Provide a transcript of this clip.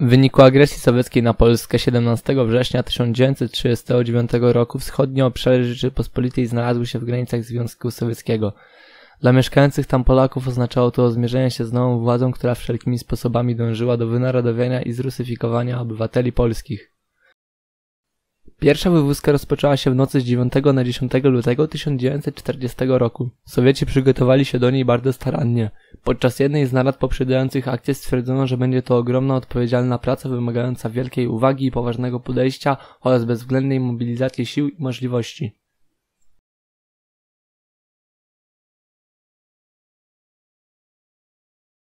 W wyniku agresji sowieckiej na Polskę 17 września 1939 roku wschodnie obszary Rzeczypospolitej znalazły się w granicach Związku Sowieckiego. Dla mieszkających tam Polaków oznaczało to zmierzenie się z nową władzą, która wszelkimi sposobami dążyła do wynarodowienia i zrusyfikowania obywateli polskich. Pierwsza wywózka rozpoczęła się w nocy z 9 na 10 lutego 1940 roku. Sowieci przygotowali się do niej bardzo starannie. Podczas jednej z narad poprzedzających akcję stwierdzono, że będzie to ogromna odpowiedzialna praca wymagająca wielkiej uwagi i poważnego podejścia oraz bezwzględnej mobilizacji sił i możliwości.